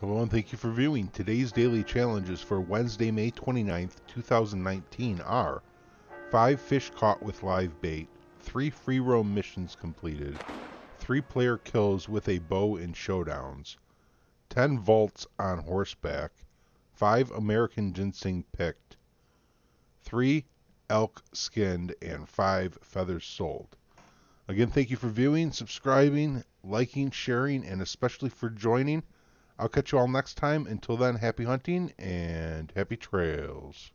Hello and thank you for viewing. Today's daily challenges for Wednesday, May 29th, 2019 are 5 fish caught with live bait, 3 free roam missions completed, 3 player kills with a bow in showdowns, 10 vaults on horseback, 5 American ginseng picked, 3 elk skinned, and 5 feathers sold. Again, thank you for viewing, subscribing, liking, sharing, and especially for joining. I'll catch you all next time. Until then, happy hunting and happy trails.